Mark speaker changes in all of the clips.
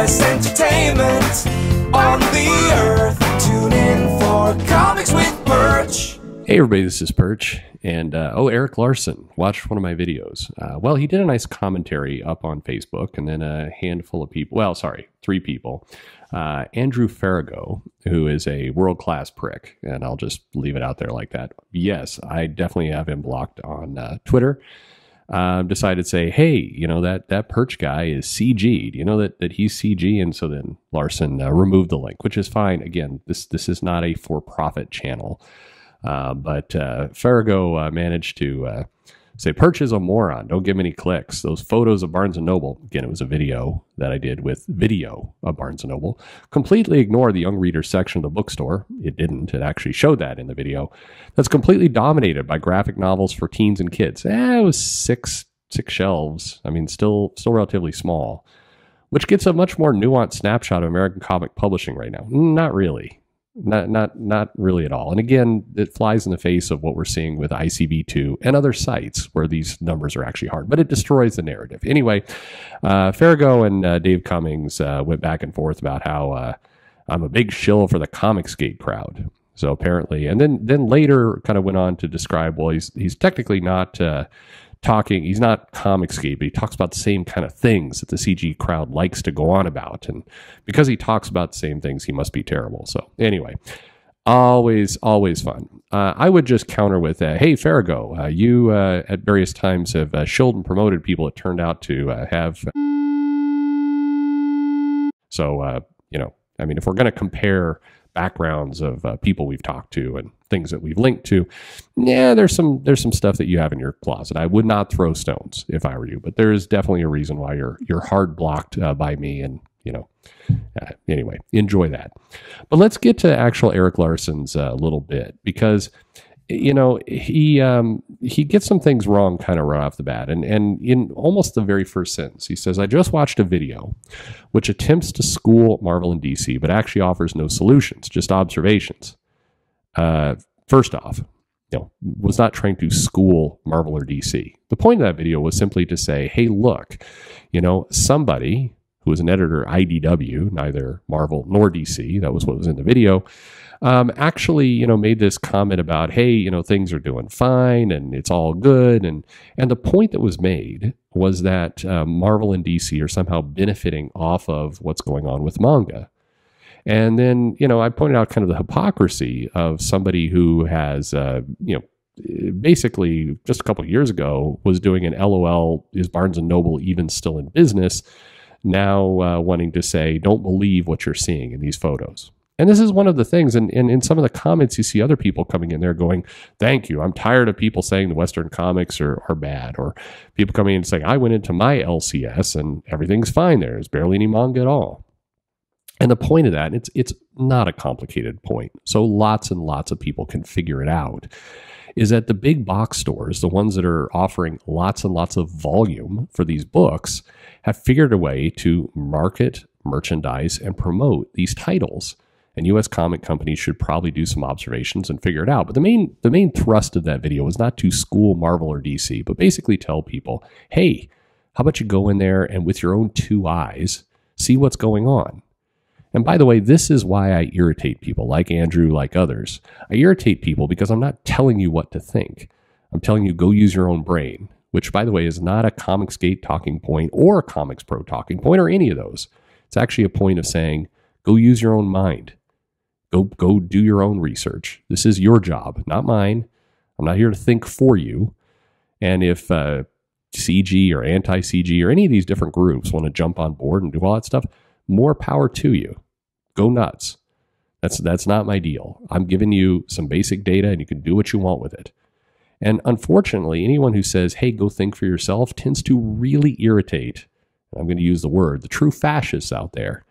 Speaker 1: best entertainment on the earth. Tune in for Comics with.
Speaker 2: Hey everybody, this is Perch, and uh, oh, Erik Larsen watched one of my videos. Uh, well, he did a nice commentary up on Facebook, and then a handful of people. Well, sorry, three people. Uh, Andrew Farago, who is a world class prick, and I'll just leave it out there like that. Yes, I definitely have him blocked on uh, Twitter. Uh, decided to say, hey, you know that that Perch guy is CG. Do you know that that he's CG? And so then Larsen uh, removed the link, which is fine. Again, this this is not a for profit channel. Uh, but uh, Farago uh, managed to uh, say, Perch is a moron. Don't give him any clicks. Those photos of Barnes & Noble, again, it was a video that I did with video of Barnes & Noble, completely ignore the young reader section of the bookstore. It didn't. It actually showed that in the video. That's completely dominated by graphic novels for teens and kids. Eh, it was six six shelves. I mean, still still relatively small, which gets a much more nuanced snapshot of American comic publishing right now. Not really not not not really at all. And again, it flies in the face of what we're seeing with ICV2 and other sites where these numbers are actually hard, but it destroys the narrative. Anyway, uh, Farago and uh, Dave Cummings uh, went back and forth about how uh, I'm a big shill for the Comicsgate crowd. So apparently, and then then later kind of went on to describe well, he's he's technically not uh, talking. He's not Comicsgate, but he talks about the same kind of things that the CG crowd likes to go on about. And because he talks about the same things, he must be terrible. So anyway, always, always fun. Uh, I would just counter with, uh, "Hey, Farago, uh, you uh, at various times have uh, shilled and promoted people It turned out to uh, have." So you know, I mean, if we're going to compare backgrounds of uh, people we've talked to and things that we've linked to. Yeah, there's some there's some stuff that you have in your closet. I would not throw stones if I were you, but there is definitely a reason why you're you're hard blocked uh, by me and you know uh, anyway enjoy that but let's get to actual Erik Larsen's uh, little bit because you know he um, he gets some things wrong kind of right off the bat. And and in almost the very first sentence he says i just watched a video which attempts to school marvel and dc but actually offers no solutions just observations. Uh, first off you know was not trying to school marvel or dc the point of that video was simply to say hey look you know somebody who was an editor idw neither marvel nor dc that was what was in the video um, actually, you know, made this comment about, hey, you know, things are doing fine and it's all good. And and the point that was made was that uh, Marvel and DC are somehow benefiting off of what's going on with manga. And then, you know, I pointed out kind of the hypocrisy of somebody who has, uh, you know, basically just a couple years ago was doing an LOL is Barnes and Noble even still in business now uh, wanting to say don't believe what you're seeing in these photos and this is one of the things, and, and in some of the comments, you see other people coming in there going, Thank you. I'm tired of people saying the Western comics are, are bad, or people coming in and saying, I went into my LCS and everything's fine there. There's barely any manga at all. And the point of that, it's it's not a complicated point. So lots and lots of people can figure it out. Is that the big box stores, the ones that are offering lots and lots of volume for these books, have figured a way to market, merchandise, and promote these titles and US comic companies should probably do some observations and figure it out. But the main the main thrust of that video was not to school Marvel or DC, but basically tell people, "Hey, how about you go in there and with your own two eyes see what's going on?" And by the way, this is why I irritate people like Andrew, like others. I irritate people because I'm not telling you what to think. I'm telling you go use your own brain, which by the way is not a Comicsgate talking point or a Comics Pro talking point or any of those. It's actually a point of saying go use your own mind Go go do your own research. This is your job, not mine. I'm not here to think for you. And if uh, CG or anti CG or any of these different groups want to jump on board and do all that stuff, more power to you. Go nuts. That's that's not my deal. I'm giving you some basic data and you can do what you want with it. And unfortunately, anyone who says, "Hey, go think for yourself," tends to really irritate. And I'm going to use the word the true fascists out there,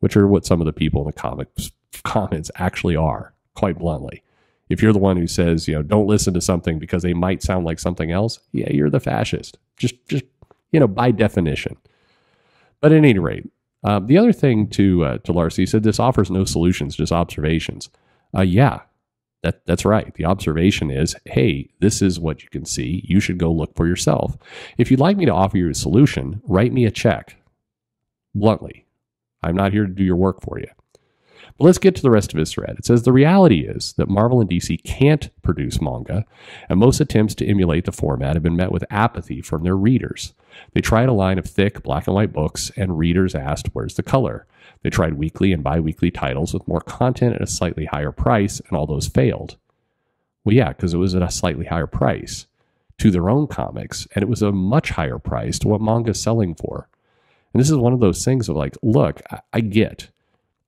Speaker 2: which are what some of the people in the comics comments actually are, quite bluntly. If you're the one who says, you know, don't listen to something because they might sound like something else, yeah, you're the fascist. Just, just you know, by definition. But at any rate, uh, the other thing to uh, to Larcy, he said this offers no solutions, just observations. Uh, yeah, that that's right. The observation is, hey, this is what you can see. You should go look for yourself. If you'd like me to offer you a solution, write me a check. Bluntly, I'm not here to do your work for you. But let's get to the rest of his thread. It says the reality is that Marvel and DC can't produce manga, and most attempts to emulate the format have been met with apathy from their readers. They tried a line of thick black and white books, and readers asked, Where's the color? They tried weekly and bi weekly titles with more content at a slightly higher price, and all those failed. Well, yeah, because it was at a slightly higher price to their own comics, and it was a much higher price to what manga's selling for. And this is one of those things of like, look, I, I get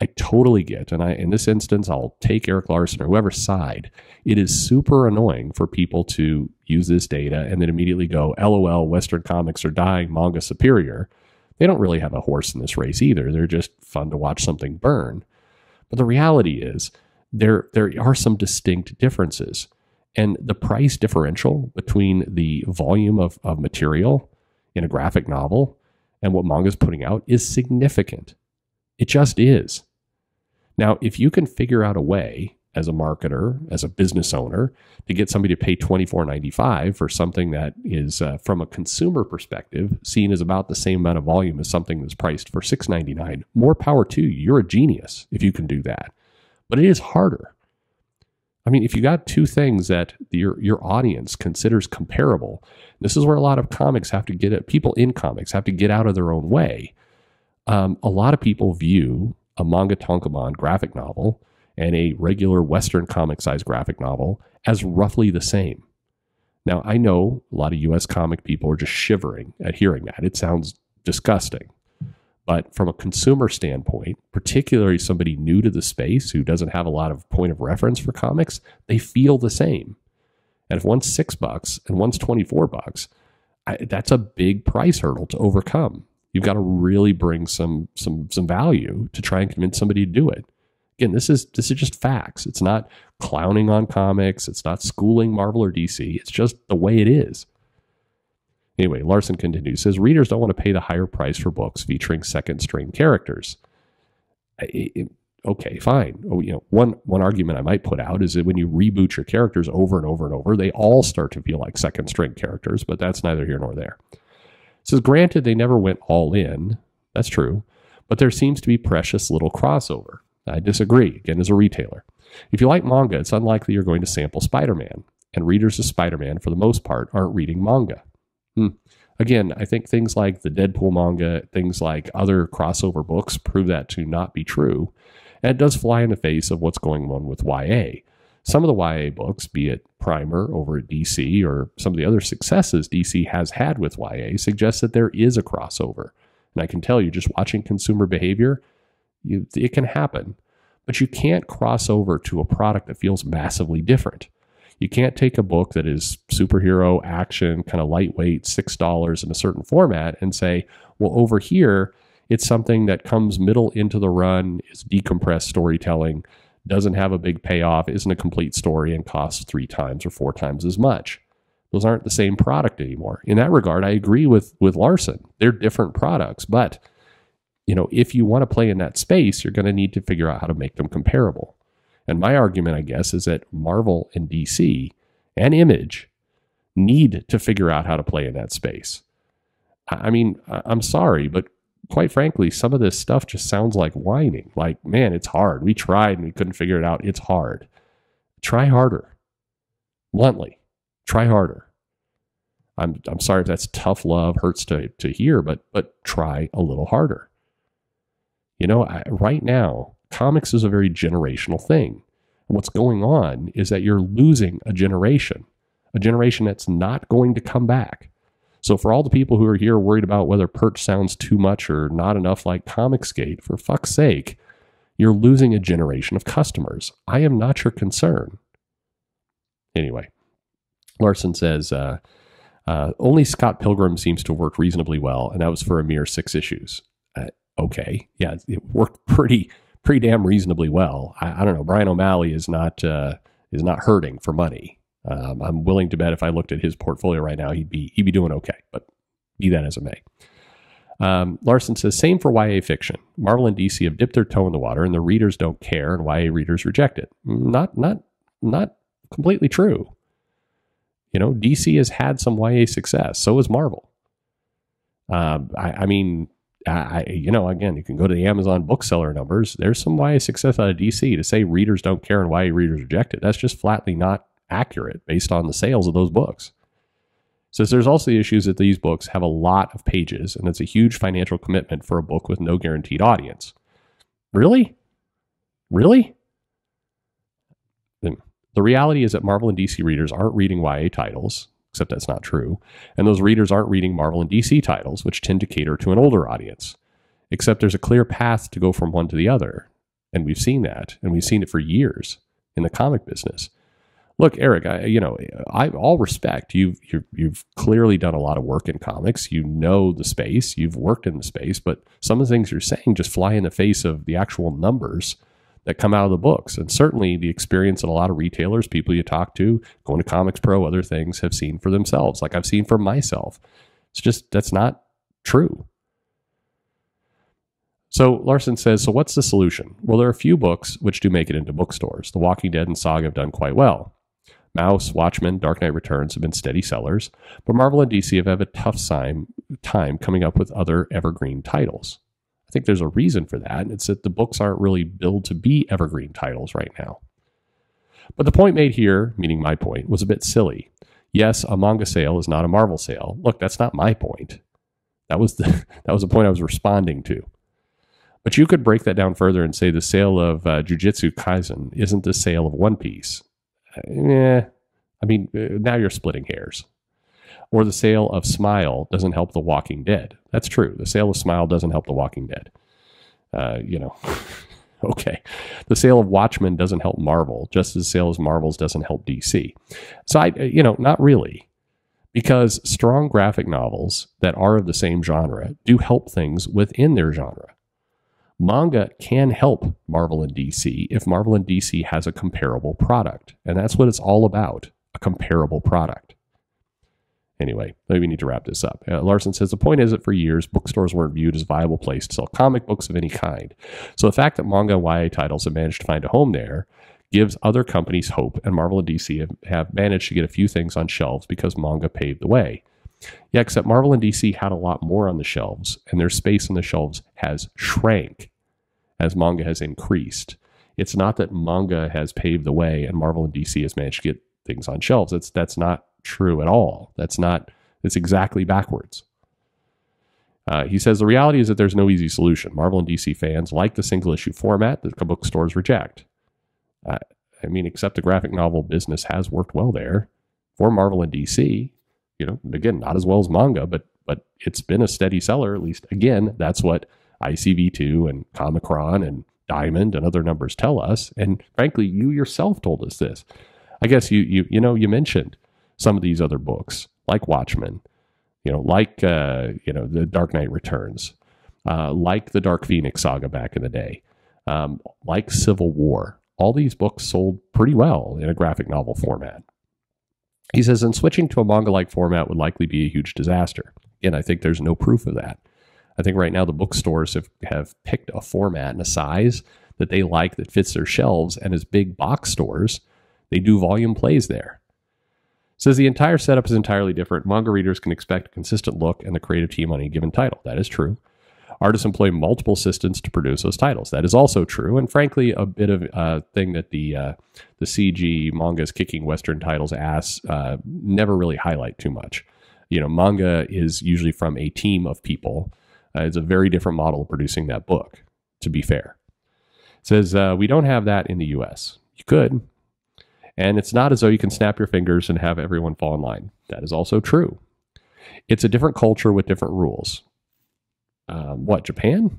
Speaker 2: I totally get, and I in this instance, I'll take Erik Larsen or whoever's side. It is super annoying for people to use this data and then immediately go, "LOL, Western comics are dying, manga superior." They don't really have a horse in this race either. They're just fun to watch something burn. But the reality is, there there are some distinct differences, and the price differential between the volume of, of material in a graphic novel and what manga is putting out is significant. It just is. Now, if you can figure out a way as a marketer, as a business owner, to get somebody to pay $24.95 for something that is, uh, from a consumer perspective, seen as about the same amount of volume as something that's priced for $6.99, more power to you. You're a genius if you can do that. But it is harder. I mean, if you got two things that your your audience considers comparable, this is where a lot of comics have to get it. People in comics have to get out of their own way. Um, a lot of people view a manga tankobon graphic novel and a regular Western comic size graphic novel as roughly the same. Now, I know a lot of US comic people are just shivering at hearing that. It sounds disgusting. But from a consumer standpoint, particularly somebody new to the space who doesn't have a lot of point of reference for comics, they feel the same. And if one's six bucks and one's 24 bucks, I, that's a big price hurdle to overcome. You've got to really bring some some some value to try and convince somebody to do it. Again, this is this is just facts. It's not clowning on comics. It's not schooling Marvel or DC. It's just the way it is. Anyway, Larsen continues says readers don't want to pay the higher price for books featuring second string characters. okay, fine. Oh, you know, one one argument I might put out is that when you reboot your characters over and over and over, they all start to feel like second string characters. But that's neither here nor there says, granted, they never went all in. That's true. But there seems to be precious little crossover. I disagree, again, as a retailer. If you like manga, it's unlikely you're going to sample Spider Man. And readers of Spider Man, for the most part, aren't reading manga. Hmm. Again, I think things like the Deadpool manga, things like other crossover books prove that to not be true. And it does fly in the face of what's going on with YA. Some of the YA books, be it Primer over at DC or some of the other successes DC has had with YA, suggest that there is a crossover. And I can tell you, just watching consumer behavior, you, it can happen. But you can't cross over to a product that feels massively different. You can't take a book that is superhero action, kind of lightweight, $6 in a certain format and say, well, over here, it's something that comes middle into the run, is decompressed storytelling doesn't have a big payoff, isn't a complete story, and costs three times or four times as much. Those aren't the same product anymore. In that regard, I agree with with Larsen. They're different products, but you know, if you want to play in that space, you're going to need to figure out how to make them comparable. And my argument, I guess, is that Marvel and DC and Image need to figure out how to play in that space. I mean, I'm sorry, but quite frankly, some of this stuff just sounds like whining. Like, man, it's hard. We tried and we couldn't figure it out. It's hard. Try harder. Bluntly, try harder. I'm I'm sorry if that's tough love, hurts to to hear, but but try a little harder. You know, I, right now, comics is a very generational thing. What's going on is that you're losing a generation, a generation that's not going to come back. So for all the people who are here worried about whether Perch sounds too much or not enough like Comicsgate, for fuck's sake, you're losing a generation of customers. I am not your concern. Anyway, Larsen says uh, uh, only Scott Pilgrim seems to work reasonably well, and that was for a mere six issues. Uh, okay, yeah, it worked pretty pretty damn reasonably well. I, I don't know. Bryan O'Malley is not uh, is not hurting for money. Um, I'm willing to bet if I looked at his portfolio right now, he'd be he'd be doing okay. But be that as it may. Um, Larsen says, same for YA fiction. Marvel and DC have dipped their toe in the water, and the readers don't care, and YA readers reject it. Not not not completely true. You know, DC has had some YA success. So has Marvel. Um, I, I mean, I, you know, again, you can go to the Amazon bookseller numbers. There's some YA success out of DC to say readers don't care and YA readers reject it. That's just flatly not accurate based on the sales of those books. Says there's also the issues that these books have a lot of pages and it's a huge financial commitment for a book with no guaranteed audience. Really? Really? The reality is that Marvel and DC readers aren't reading YA titles, except that's not true, and those readers aren't reading Marvel and DC titles, which tend to cater to an older audience. Except there's a clear path to go from one to the other, and we've seen that, and we've seen it for years in the comic business. Look, Erik, I, you know, I all respect you've you you've clearly done a lot of work in comics. You know the space, you've worked in the space, but some of the things you're saying just fly in the face of the actual numbers that come out of the books. And certainly the experience that a lot of retailers, people you talk to, going to Comics Pro, other things have seen for themselves, like I've seen for myself. It's just that's not true. So Larsen says, so what's the solution? Well, there are a few books which do make it into bookstores. The Walking Dead and Saga have done quite well. Maus, Watchmen, Dark Knight Returns have been steady sellers, but Marvel and DC have had a tough time, time coming up with other evergreen titles I think there's a reason for that. And it's that the books aren't really billed to be evergreen titles right now. But the point made here, meaning my point, was a bit silly. Yes, a manga sale is not a Marvel sale. Look, that's not my point. That was the that was the point I was responding to. But you could break that down further and say the sale of uh, Jujutsu Kaisen isn't the sale of One Piece. Uh, I mean, uh, now you're splitting hairs or the sale of Smile doesn't help The Walking Dead. That's true. The sale of Smile doesn't help The Walking Dead. Uh, you know, okay. The sale of Watchmen doesn't help Marvel, just as the sale of Marvels doesn't help DC. So I, you know, not really, because strong graphic novels that are of the same genre do help things within their genre. Manga can help Marvel and DC if Marvel and DC has a comparable product, and that's what it's all about—a comparable product. Anyway, maybe we need to wrap this up. Uh, Larsen says the point is that for years, bookstores weren't viewed as a viable place to sell comic books of any kind. So the fact that manga and YA titles have managed to find a home there gives other companies hope, and Marvel and DC have, have managed to get a few things on shelves because manga paved the way. Yeah, except Marvel and DC had a lot more on the shelves, and their space on the shelves has shrank as manga has increased. It's not that manga has paved the way and Marvel and DC has managed to get things on shelves. It's that's not true at all. That's not, it's exactly backwards. Uh, he says the reality is that there's no easy solution. Marvel and DC fans like the single issue format that bookstores reject. Uh, I mean, except the graphic novel business has worked well there for Marvel and DC. You know, again, not as well as manga, but but it's been a steady seller. At least, again, that's what ICV2 and Comichron and Diamond and other numbers tell us. And frankly, you yourself told us this. I guess you you you know you mentioned some of these other books, like Watchmen, you know, like uh, you know the Dark Knight Returns, uh, like the Dark Phoenix saga back in the day, um, like Civil War. All these books sold pretty well in a graphic novel format. He says, and switching to a manga-like format would likely be a huge disaster. And I think there's no proof of that. I think right now the bookstores have, have picked a format and a size that they like that fits their shelves, and as big box stores, they do volume plays there. Says the entire setup is entirely different. Manga readers can expect a consistent look and the creative team on a given title. That is true. Artists employ multiple assistants to produce those titles. That is also true, and frankly, a bit of a uh, thing that the uh, the CG mangas kicking Western titles ass uh, never really highlight too much. You know, manga is usually from a team of people. Uh, it's a very different model of producing that book. To be fair, it says uh, we don't have that in the U.S. You could, and it's not as though you can snap your fingers and have everyone fall in line. That is also true. It's a different culture with different rules. Um, what, Japan?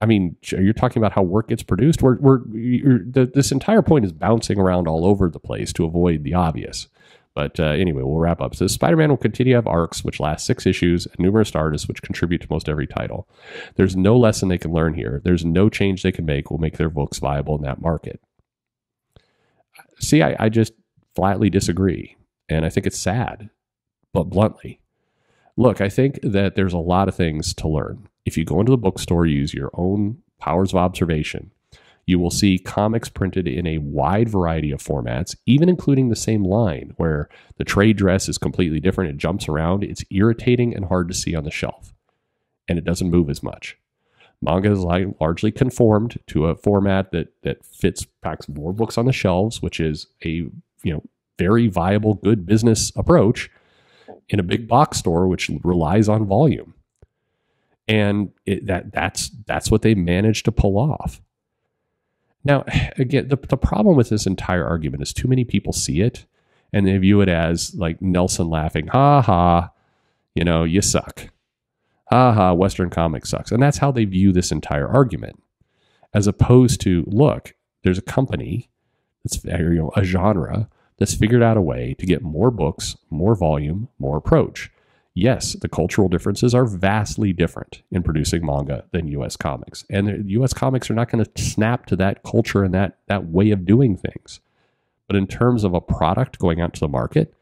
Speaker 2: I mean, you're talking about how work gets produced. We're, we're, the, this entire point is bouncing around all over the place to avoid the obvious. But uh, anyway, we'll wrap up. So Spider Man will continue to have arcs, which last six issues, and numerous artists, which contribute to most every title. There's no lesson they can learn here. There's no change they can make will make their books viable in that market. See, I, I just flatly disagree. And I think it's sad, but bluntly. Look, I think that there's a lot of things to learn. If you go into the bookstore, use your own powers of observation, you will see comics printed in a wide variety of formats, even including the same line where the trade dress is completely different. It jumps around. It's irritating and hard to see on the shelf, and it doesn't move as much. Manga is largely conformed to a format that that fits packs more books on the shelves, which is a you know very viable, good business approach in a big box store, which relies on volume. And it, that that's that's what they managed to pull off. Now, again, the, the problem with this entire argument is too many people see it and they view it as like Nelson laughing, ha ha, you know, you suck. Ha ha, Western comic sucks. And that's how they view this entire argument. As opposed to, look, there's a company that's you know, a genre that's figured out a way to get more books, more volume, more approach. Yes, the cultural differences are vastly different in producing manga than US comics. And US comics are not going to snap to that culture and that that way of doing things. But in terms of a product going out to the market,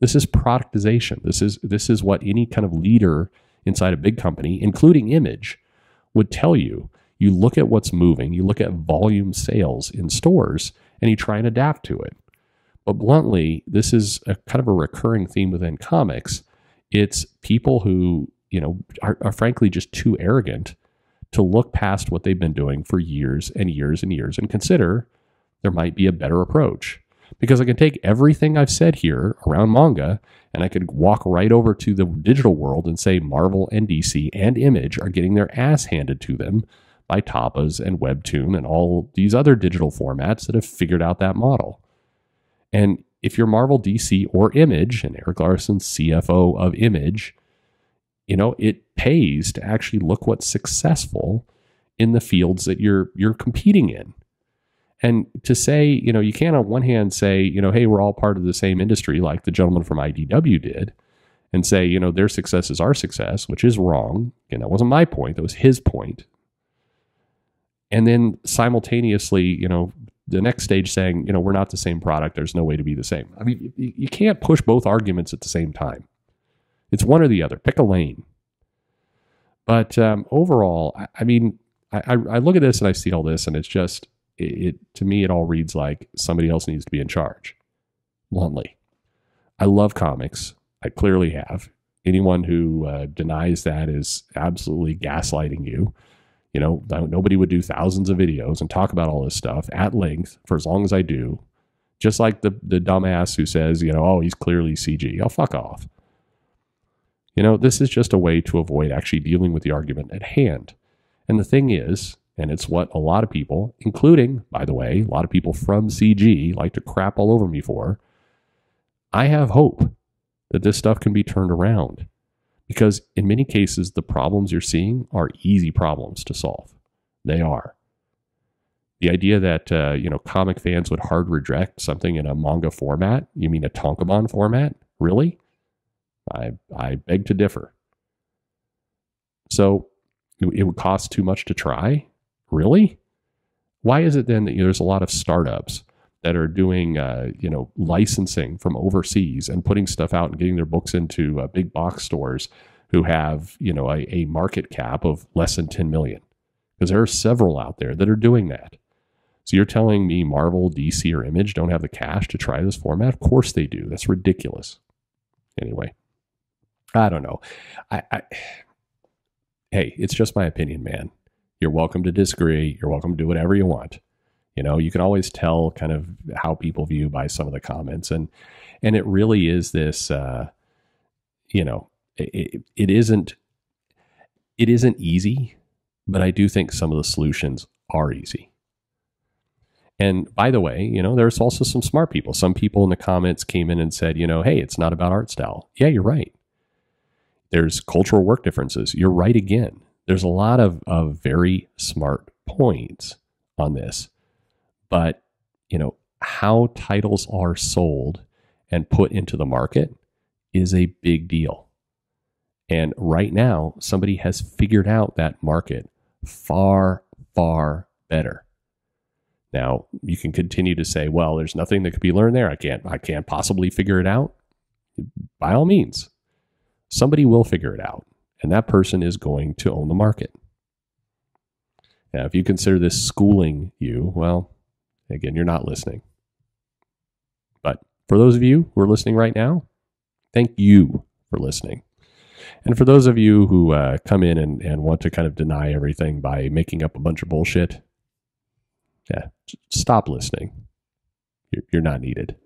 Speaker 2: this is productization. This is this is what any kind of leader inside a big company, including Image, would tell you. You look at what's moving, you look at volume sales in stores, and you try and adapt to it. But bluntly, this is a kind of a recurring theme within comics. It's people who, you know, are, are frankly just too arrogant to look past what they've been doing for years and years and years and consider there might be a better approach. Because I can take everything I've said here around manga and I could walk right over to the digital world and say Marvel and DC and Image are getting their ass handed to them by Tapas and Webtoon and all these other digital formats that have figured out that model. And if you're Marvel, DC, or Image, and Erik Larsen, CFO of Image, you know, it pays to actually look what's successful in the fields that you're you're competing in. And to say, you know, you can't on one hand say, you know, hey, we're all part of the same industry, like the gentleman from IDW did, and say, you know, their success is our success, which is wrong. And that wasn't my point, that was his point. And then simultaneously, you know, the next stage saying, you know, we're not the same product. There's no way to be the same. I mean, you, you can't push both arguments at the same time. It's one or the other. Pick a lane. But um, overall, I, I mean, I, I, look at this and I see all this, and it's just, it, it, to me, it all reads like somebody else needs to be in charge. Bluntly, I love comics. I clearly have. Anyone who uh, denies that is absolutely gaslighting you. You know, nobody would do thousands of videos and talk about all this stuff at length for as long as I do. Just like the the dumbass who says, you know, oh, he's clearly CG. Oh, fuck off. You know, this is just a way to avoid actually dealing with the argument at hand. And the thing is, and it's what a lot of people, including, by the way, a lot of people from CG like to crap all over me for. I have hope that this stuff can be turned around because in many cases, the problems you're seeing are easy problems to solve. They are. The idea that uh, you know comic fans would hard reject something in a manga format, you mean a tankobon format? Really? I I beg to differ. So it, it would cost too much to try? Really? Why is it then that you know, there's a lot of startups that are doing uh, you know licensing from overseas and putting stuff out and getting their books into uh, big box stores who have you know a, a market cap of less than 10 million. Because there are several out there that are doing that. So you're telling me marvel dc or image don't have the cash to try this format? Of course they do. That's ridiculous. Anyway i don't know. I, I hey it's just my opinion man. You're welcome to disagree. You're welcome to do whatever you want you know, you can always tell kind of how people view by some of the comments, and and it really is this. Uh, you know, it, it isn't it isn't easy, but I do think some of the solutions are easy. And by the way, you know, there's also some smart people. Some people in the comments came in and said, you know, hey, it's not about art style. Yeah, you're right. There's cultural work differences. You're right again. There's a lot of, of very smart points on this. But, you know, how titles are sold and put into the market is a big deal. And right now, somebody has figured out that market far, far better. Now, you can continue to say, well, there's nothing that could be learned there. I can't I can't possibly figure it out. By all means, somebody will figure it out, and that person is going to own the market. Now, if you consider this schooling you, well, Again, you're not listening. But for those of you who are listening right now, thank you for listening. And for those of you who uh, come in and, and want to kind of deny everything by making up a bunch of bullshit, yeah, stop listening. You're, you're not needed.